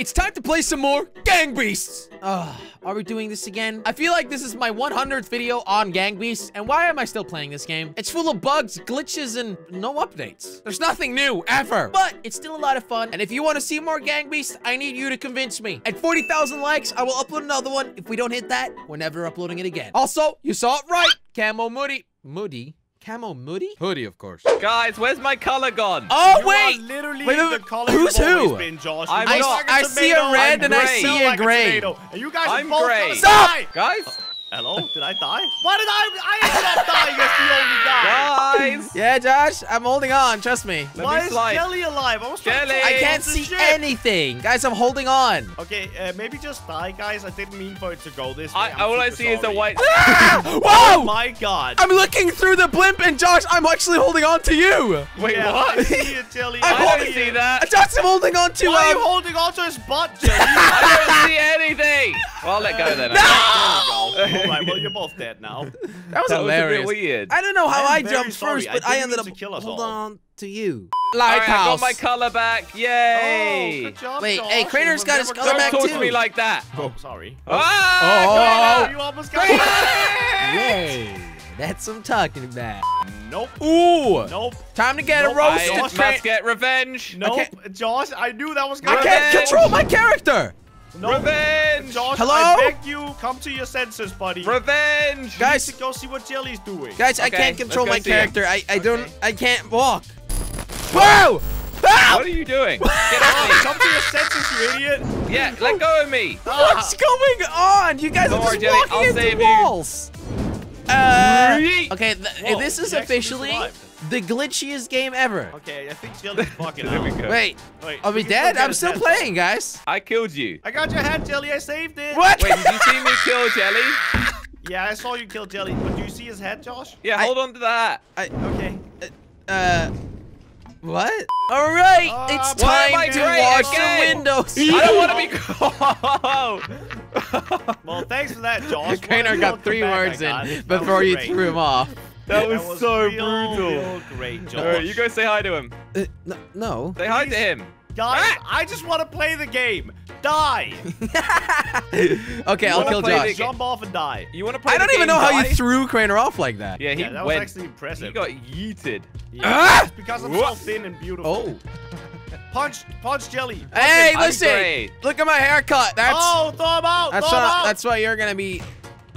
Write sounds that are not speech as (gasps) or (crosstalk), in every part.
It's time to play some more Gang Beasts. Ugh, are we doing this again? I feel like this is my 100th video on Gang Beasts, and why am I still playing this game? It's full of bugs, glitches, and no updates. There's nothing new, ever. But it's still a lot of fun, and if you want to see more Gang Beasts, I need you to convince me. At 40,000 likes, I will upload another one. If we don't hit that, we're never uploading it again. Also, you saw it right. Camo Moody. Moody? Camo Moody? Hoodie, of course. Guys, where's my color gone? Oh, You wait! are literally Wait, wait, the wait. color Who's who? Been, Josh. I'm You not- smell like I a see a red I'm and I see Smell a like gray. tomato. And you guys I'm both gray. Stop! die. Guys? Hello? Did I die? Why did I? I ended up dying as the only guy. Guys! (laughs) Yeah, Josh, I'm holding on. Trust me. Let Why me is slide. Jelly alive? I was trying Kelly. To I can't see ship. anything. Guys, I'm holding on. Okay, uh, maybe just die, guys. I didn't mean for it to go this way. I, I'm all I super see is a sorry. white... (laughs) Oh Whoa! my god. I'm looking through the blimp, and Josh, I'm actually holding on to you. Wait, yeah, what? I see it, Jelly. I'm (laughs) I holding don't see that. Josh, I'm holding on to Why are you um, holding onto his butt, Jelly? I don't see anything. Well, I'll let go then. No! All right, well, you're (laughs) both dead now. That was (laughs) That was a hilarious. bit weird. I don't know how I I, jumped sorry. first, but I, didn't ended up to kill us hold all. on to you. All right, I got my color back. Oh, Yay! good job, Wait, Josh. hey, Crainer's We're got his color gonna- back Don't talk too. to me like that. Oh, sorry. Ah! Oh. You almost got Yay. That's what I'm talking about. Nope. Ooh. Nope. Time to get Nope. a roasted I Josh, train. must get revenge. Nope. can't- Josh, I knew that was I gonna I can't Revenge. control my character. Nope. Revenge! Josh, Hello? I beg you, come to your senses, buddy. Revenge! Guys, to go see what Jelly's doing. guys, I can't control my go him. character. I, I don't, I can't walk. Whoa! Ah! What are you doing? (laughs) Get off come to your senses, you idiot. Yeah, let go of me! What's going on? You guys Don't are worry, just Jelly, walking I'll into save you. Walls. Uh, okay, th Whoa, this is officially the glitchiest game ever. Okay, I think Jelly's fucking There we go. Wait, Wait, are we dead? I'm still head, playing, guys. I killed you. I got your head, Jelly. I saved it. What? Wait, did you see me kill Jelly? (laughs) Yeah, I saw you kill Jelly, but do you see his head, Josh? Yeah, I- hold on to that. Okay. Uh, what? All right, Uh, it's time to gray wash again? the windows. I don't want to be. (laughs) (laughs) (laughs) Well, thanks for that, Josh. (laughs) What Crainer got three words got. in before you threw him (laughs) off. that was, That so real, brutal. real great, Josh. All right, you go say hi to him. Uh, no, no. Say hi to him. Guys, Ah! I just want to play the game. Die. okay, I'll kill play Josh. Jump off and die. You want to play I don't even game know how you threw Crainer off like that. Yeah, he Yeah, that was actually impressive. He got yeeted. Yeah, Ah! because I'm Whoop. so thin and beautiful. Oh. Punch, punch Jelly. Punch Hey, listen. great. Look at my haircut. That's oh, throw him out. that's throw him what out. that's what you're gonna be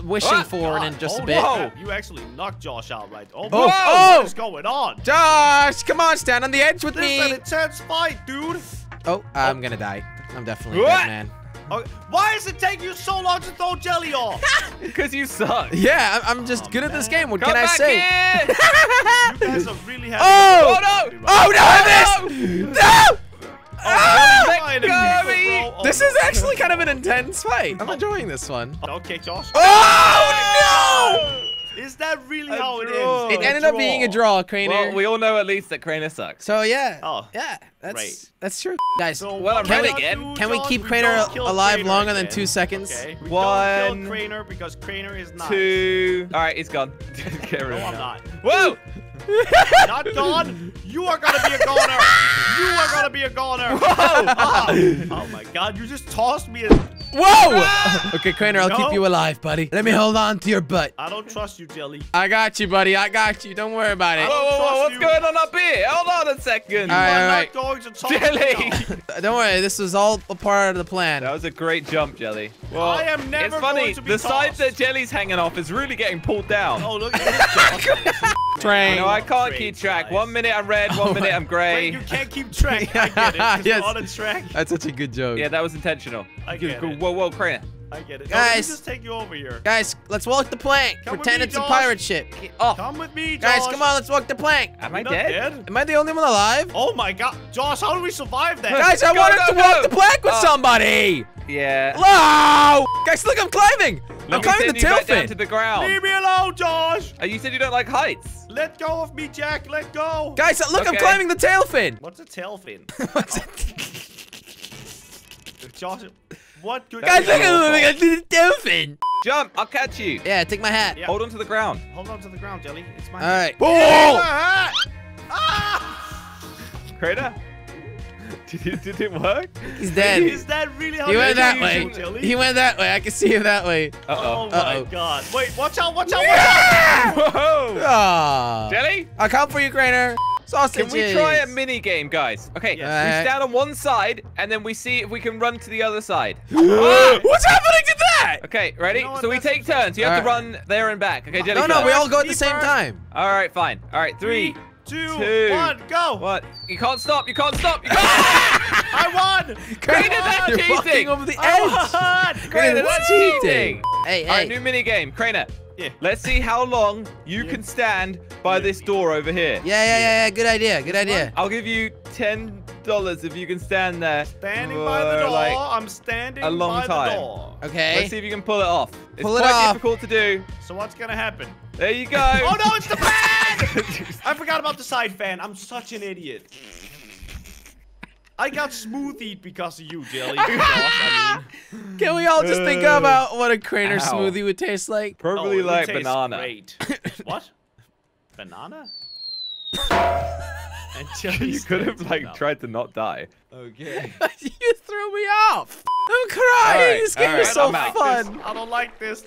wishing Ah, for God, in just a bit. crap, You actually knocked Josh out, right? Oh, Oh, my oh. what is going on? Josh, come on, stand on the edge with This is an me. intense fight, dude. Oh, I'm gonna die. I'm definitely What? dead, man. Okay, Why does it take you so long to throw Jelly off? (laughs) Because you suck. Yeah, I'm, I'm just Oh, good at this game. What Come can I say? here. (laughs) you guys are really having Oh! Oh, no. Oh no, I missed! No! Ah! let go of me. Oh, This is actually kind of an intense fight. I'm enjoying this one. Okay, Josh. Oh Is that really A how it draw. is? no! It ended up being a draw, Crainer. Well, we all know at least that Crainer sucks. So yeah, Oh, yeah, that's great. that's true, guys. So Well, I'm what ready we again. Can we keep we Crainer alive Crainer longer than two seconds? Okay. We One, don't kill Crainer because Crainer is nice. Two. All right, he's gone. (laughs) Get rid No, I'm not. Whoa! (laughs) Not gone. You are gonna be a goner. You are gonna be a goner. (laughs) Oh, oh my God! You just tossed me. In. Whoa! Ah! okay, Crainer, I'll No. keep you alive, buddy. Let me hold on to your butt. I don't trust you, Jelly. I got you, buddy. I got you. Don't worry about it. Whoa, whoa, whoa, what's you. going on up here? Hold on a second. All right, I'm all not going to toss Jelly! you (laughs) down. Don't worry. This was all a part of the plan. That was a great jump, Jelly. Well, I am never It's funny, going to be the side that Jelly's hanging off is really getting pulled down. Oh, look at this, Josh. Train. no, I can't Great, keep track. guys. One minute I'm red, Oh one minute I'm grey. Wait, you can't keep track. I get it. (laughs) 'cause Yes. On a track. That's such a good joke. Yeah, that was intentional. I get it. Whoa, whoa, Crainer. I get it. Guys. No, let me just take you over here. Guys, let's walk the plank. Come Pretend me, it's Josh. a pirate ship. Oh, Come with me, Josh. Guys, come on. Let's walk the plank. am I You're not dead? Am I the only one alive? Oh my God, Josh! How do we survive that? Guys, I Go, wanted go, to walk the plank with Oh. somebody. Yeah. Hello! Guys, look, I'm climbing. I'm Let climbing the tail back down fin. to the ground. Leave me alone, Josh. Oh, you said you don't like heights. Let go of me, Jack. Let go. Guys, look, I'm climbing the tail fin. What's a tail fin? (laughs) What's it? (laughs) Josh, what good? Guys, look That's at awful. the tail fin. Jump, I'll catch you. Yeah, take my hat. Yeah. Hold on to the ground. Hold on to the ground, Jelly. It's my. All right. Oh! Oh! Ah! Crainer? Did it, did it work? He's dead. Is that really how He went that way. Jelly? He went that way. I can see him that way. Oh Uh-oh. my Uh-oh. god. Wait, watch out, watch out, watch out! Whoa! Ah. Jelly? I'll come for you, Crainer. Sausages. Can we try a mini game, guys? Okay, Yes. Alright. we stand on one side, and then we see if we can run to the other side. (gasps) What's happening to that? Okay, ready? You know so we take turns. You have to run there and back. Okay, Jelly. No, no, we all go at the same time. All right, fine. All right, three, Three, two, two. one, go! What? You can't stop. You can't stop. You can't. (laughs) I won! (laughs) Crainer, that's You're cheating. walking over the I edge. won! Crainer, What's that's cheating? cheating. Hey, All right, new mini game. Crainer, Yeah. let's see how long you Yeah. can stand by this door over here. Yeah, yeah, yeah, yeah. Good idea. Good idea. I'll give you ten dollars if you can stand there. Standing for, by the uh, door. like, I'm standing a long by time. the door. Okay. Let's see if you can pull it off. It's Pull it quite off. difficult to do. So what's gonna happen? There you go. (laughs) Oh no, it's the fan! (laughs) I forgot about the side fan. I'm such an idiot. I got smoothied because of you, Jelly. Josh, I mean. (laughs) Can we all just think Uh, about what a Crainer ow. smoothie would taste like? Probably Oh, like banana. Great. (laughs) what? Banana? and Jelly you could have like up. tried to not die. Okay. you threw me off. I'm crying. Alright, this game is alright, so I'm out. fun. I don't like this.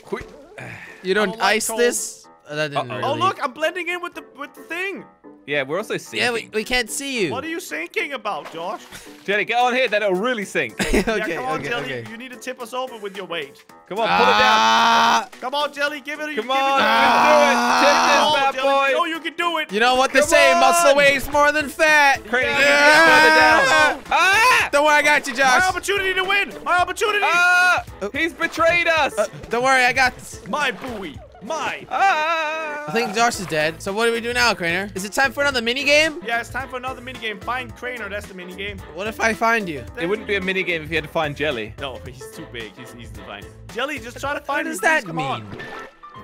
You don't, don't like ice cold. this? Oh, that didn't Uh-oh. really. Oh look, I'm blending in with the with the thing. Yeah, we're also sinking. Yeah, we, we can't see you. What are you thinking about, Josh? (laughs) Jenny, get on here, then it'll really sink. (laughs) okay, yeah, come on, okay, Jelly. okay. You need to tip us over with your weight. Come on, pull it down. Ah, Come on, Jelly. Give it. Come give on, it you a- can do it. Tip Come this on, bad Jelly. boy. You know you can do it. You know what they say, on. muscle weighs more than fat. Crazy, Yeah. you get further down. (laughs) Ah! Don't worry, I got you, Josh. My opportunity to win. My opportunity. Ah! Oh. He's betrayed us. Uh, don't worry, I got this. My buoy. My. ah! I think Josh is dead. So what do we do now, Crainer? Is it time for another mini game? Yeah, it's time for another minigame. Find Crainer. That's the minigame. What if I find you? It wouldn't be a mini game if you had to find Jelly. No, he's too big. He's easy to find. Jelly, just try to What find does me. that. Come mean? On.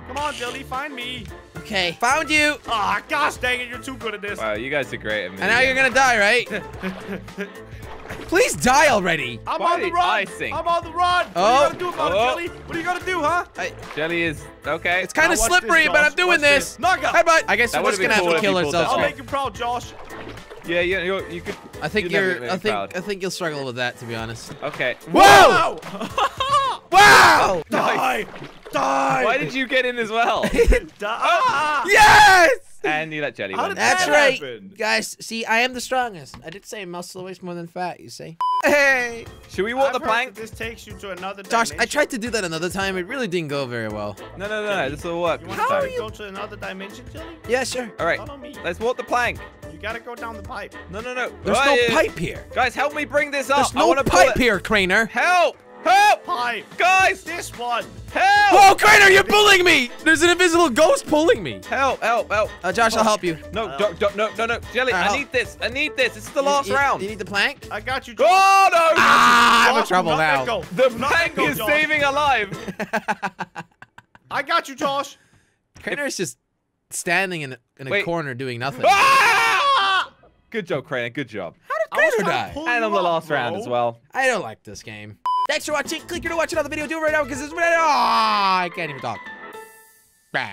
Come on, Jelly. Find me. Okay, found you. Ah, gosh dang it. You're too good at this. Wow, you guys are great at mini And now you're gonna die, right? (laughs) Please die already. I'm Why on the run. I sink? I'm on the run. Oh. What are you gonna do about Oh. it, Jelly? What are you gonna do, huh? Jelly is okay. It's kind of watch this, slippery, but I'm doing Watch this. this. Knock out. Hi, bud. I guess That we're just would've gonna been have to cool kill if you pulled ourselves. that I'll make you proud, Josh. yeah, you, you, you could. I think you'd never you're. make me I think. proud. I think you'll struggle with that, to be honest. Okay. Whoa! Wow! (laughs) Wow! Die! Die! Why did you get in as well? (laughs) (laughs) Die! Ah! Yes! And you let Jelly win. That's that right, happen? guys. See, I am the strongest. I did say muscle weighs more than fat. You see? Hey, Should we walk I've the plank? This takes you to another Josh. dimension. I tried to do that another time. It really didn't go very well. No, no, no, no. This will work. You this want time. to go to another dimension, Jelly? Yeah, sure. All right, Follow me. let's walk the plank. You gotta go down the pipe. No, no, no. There's no pipe here. Guys, help me bring this up. There's no wanna pipe here, Crainer. Help! Help! Pipe. Guys, This one. help! Whoa, Crainer, you're pulling me. There's an invisible ghost pulling me. Help! Help! Help! Uh, Josh, I'll help you. No, Help. don't, don't, no, no, no, Jelly, Alright, I need this. I need this. This is the You- last you- round. You need the plank? I got you, Josh. Oh no! Ah, I'm in trouble not now. go. The not plank go, is Josh. saving alive. (laughs) I got you, Josh. Crainer is just standing in a, in a Wait. corner doing nothing. ah! Good job, Crainer. Good job. How did Crainer trying to die? And on the up, last round as well. I don't like this game. Thanks for watching. Click here to watch another video. Do it right now because it's. Oh, I can't even talk. Bah.